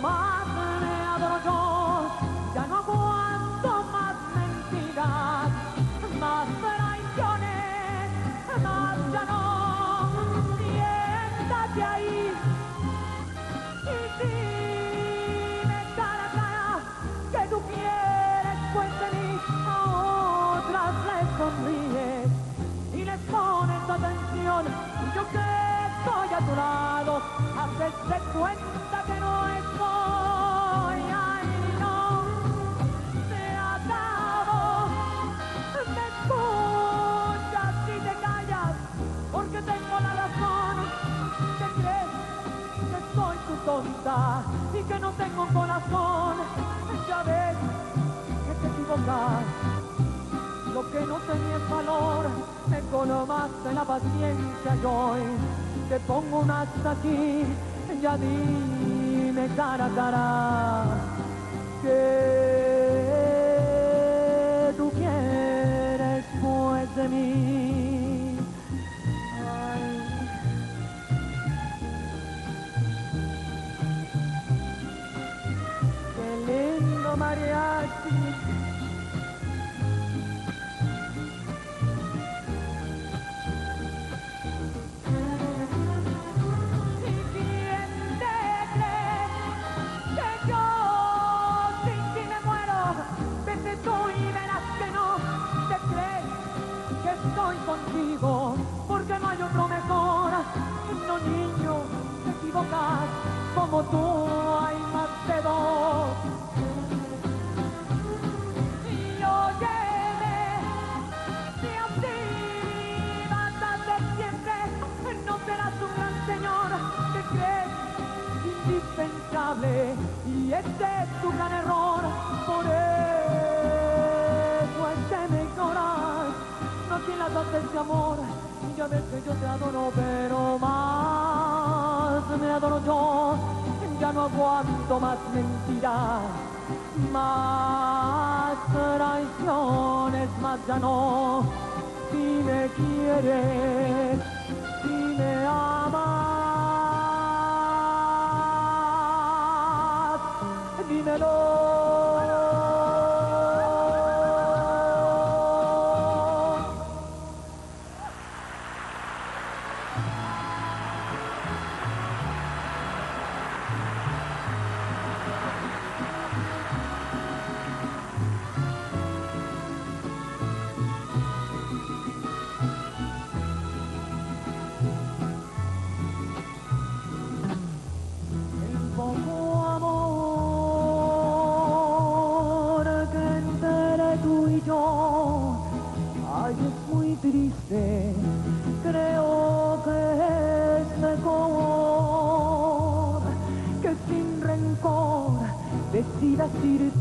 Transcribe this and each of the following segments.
pero de cuenta que no estoy. Ay, no, se acabó. Me escuchas y te callas, porque tengo la razón. ¿Qué crees? Que soy tu tonta y que no tengo corazón. Ya ves que te equivocas. Lo que no tenía valor, me colmaste la paciencia y hoy te pongo un hasta aquí, ya dime cara a cara que tú quieres pues de mí. Qué lindo mariachi. Es tu gran error. Por eso es que me ignoras, no tienes haces de amor. Ya ves que yo te adoro, pero más me adoro yo. Ya no aguanto más mentiras, más traiciones, más ya no. Si me quieres,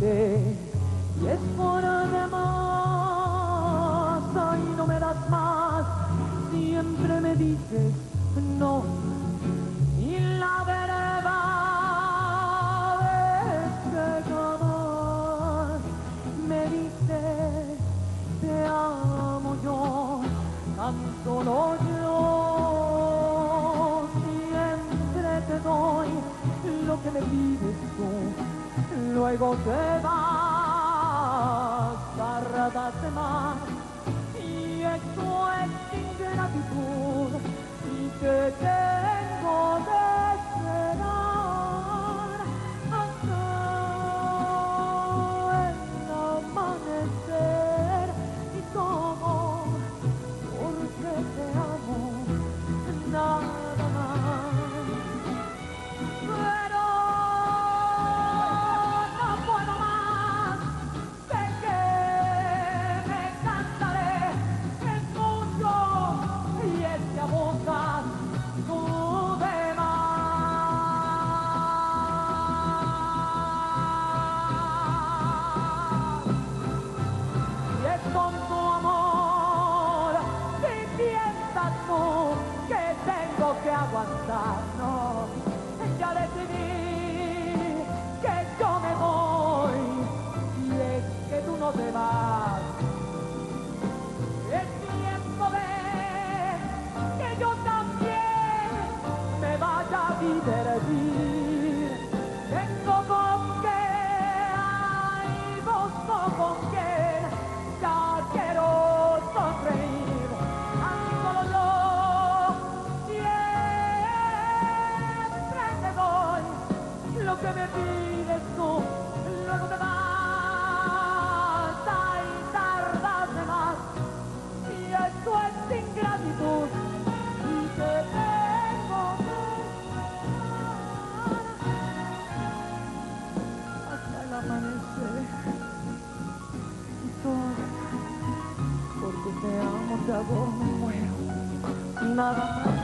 irte y es por demás, ay, no me das más, siempre me dices no. Y la verdad es que jamás me dices te amo yo, tan solo yo siempre te doy lo que me pides tú, luego te vas, tardas más porque te amo, te